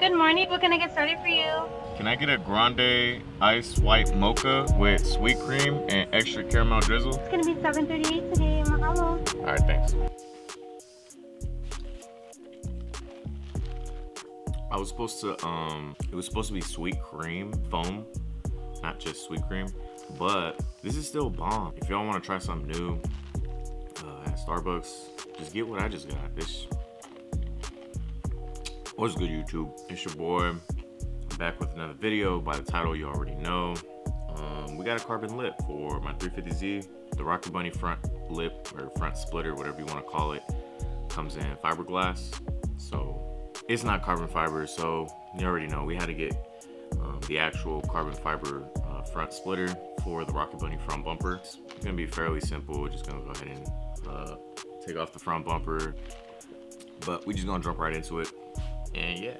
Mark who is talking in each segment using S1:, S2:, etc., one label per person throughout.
S1: Good morning. What can I get started for you?
S2: Can I get a grande ice white mocha with sweet cream and extra caramel drizzle?
S1: It's gonna be 7:38 today. Mahalo.
S2: All right, thanks. I was supposed to um, it was supposed to be sweet cream foam, not just sweet cream, but this is still bomb. If y'all want to try something new uh, at Starbucks, just get what I just got. This What's good, YouTube? It's your boy. I'm back with another video. By the title, you already know. Um, we got a carbon lip for my 350Z. The Rocket Bunny front lip or front splitter, whatever you want to call it, comes in fiberglass. So it's not carbon fiber. So you already know we had to get um, the actual carbon fiber uh, front splitter for the Rocket Bunny front bumper. It's gonna be fairly simple. We're just gonna go ahead and uh, take off the front bumper, but we just gonna jump right into it. And yeah.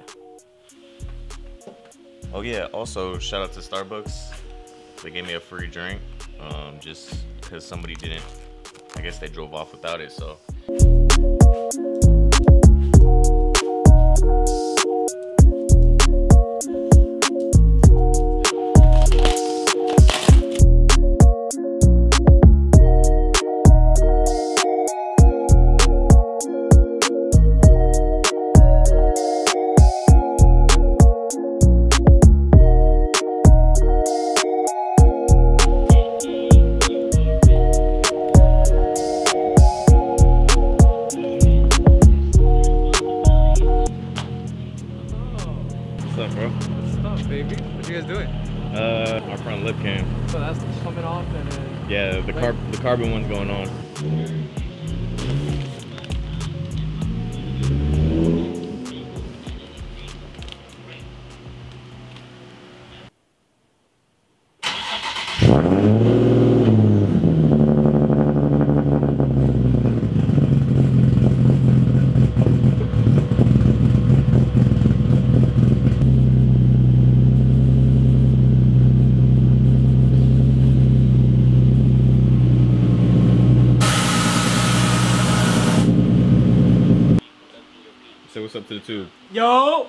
S2: Oh yeah, also shout out to Starbucks. They gave me a free drink um, just because somebody didn't, I guess they drove off without it, so.
S3: You guys doing?
S2: Uh, our front lip cam.
S3: So that's coming off and then
S2: Yeah, the carb the carbon one's going on. Say what's up to the tube.
S3: Yo!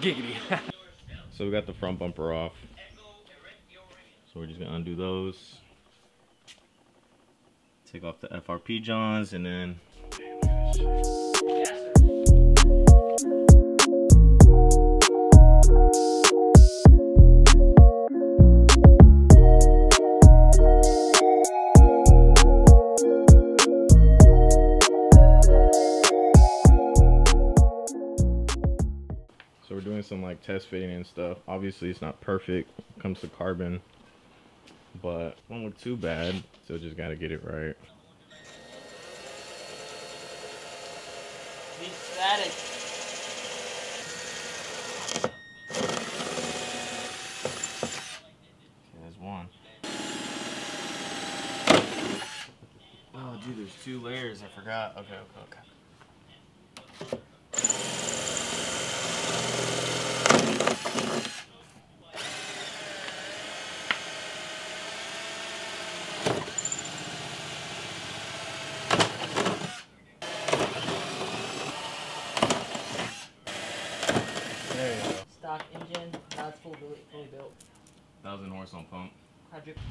S3: Giggity.
S2: So we got the front bumper off. So we're just gonna undo those. Take off the FRP johns and then doing some like test fitting and stuff. Obviously it's not perfect when it comes to carbon, but it won't look too bad. So just gotta get it right.
S4: Be static.
S2: Okay, there's one. Oh dude, there's two layers. I forgot. Okay, okay, okay. Thousand horse on pump.
S4: Quadruple.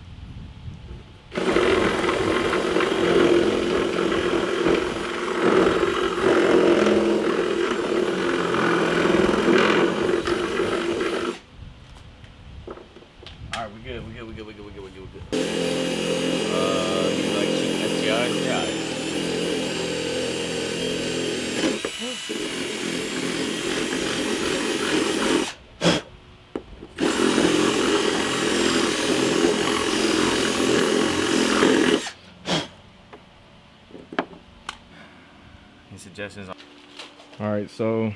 S2: Alright, we good, we good, we good, we good, we good, we good, we good. Uh, you like STI? Yeah. suggestions? All right, so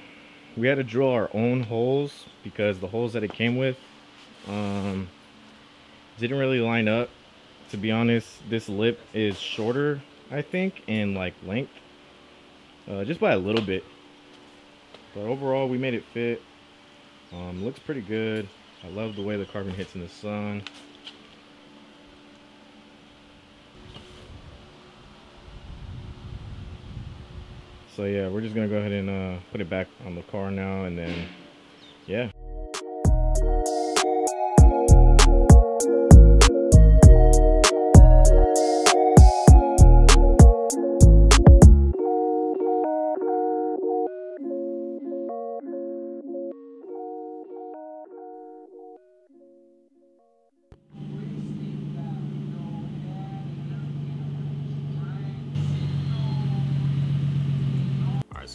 S2: we had to drill our own holes because the holes that it came with um, didn't really line up. To be honest, this lip is shorter, I think, in like length, uh, just by a little bit. But overall, we made it fit. Um, looks pretty good. I love the way the carbon hits in the sun. So yeah, we're just gonna go ahead and uh, put it back on the car now, and then yeah.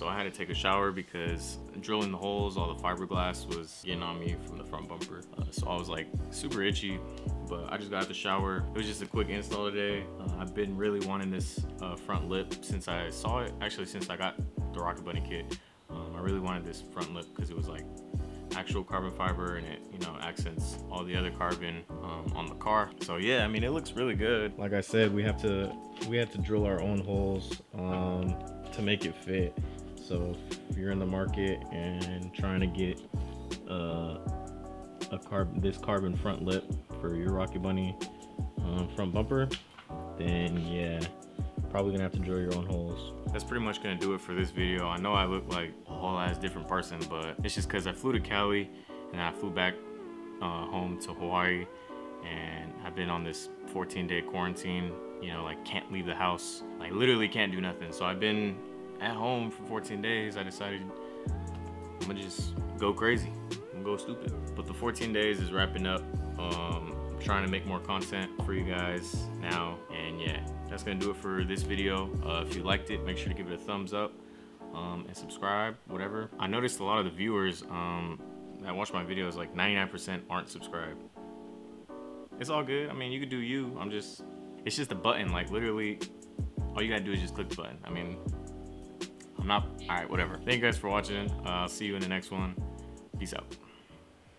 S2: So I had to take a shower because drilling the holes, all the fiberglass was getting on me from the front bumper. Uh, so I was like super itchy, but I just got out the shower. It was just a quick install today. Uh, I've been really wanting this uh, front lip since I saw it, actually since I got the Rocket Bunny kit. Um, I really wanted this front lip because it was like actual carbon fiber and it you know accents all the other carbon um, on the car so yeah i mean it looks really good like i said we have to we have to drill our own holes um, to make it fit so if you're in the market and trying to get uh, a this carbon front lip for your Rocket Bunny um, front bumper then yeah probably gonna have to drill your own holes. That's pretty much gonna do it for this video. I know I look like a whole ass different person, but it's just cause I flew to Cali and I flew back uh, home to Hawaii and I've been on this 14 day quarantine, you know, like can't leave the house, like literally can't do nothing. So I've been at home for 14 days. I decided I'm gonna just go crazy, I'm gonna go stupid. But the 14 days is wrapping up. Um, I'm trying to make more content for you guys now and yeah that's gonna do it for this video. Uh, if you liked it make sure to give it a thumbs up um, and subscribe whatever. I noticed a lot of the viewers um, that watch my videos like 99% aren't subscribed. It's all good. I mean you could do you. I'm just it's just a button. Like literally all you gotta do is just click the button. I mean i'm not all right whatever. Thank you guys for watching. Uh, i'll see you in the next one. Peace out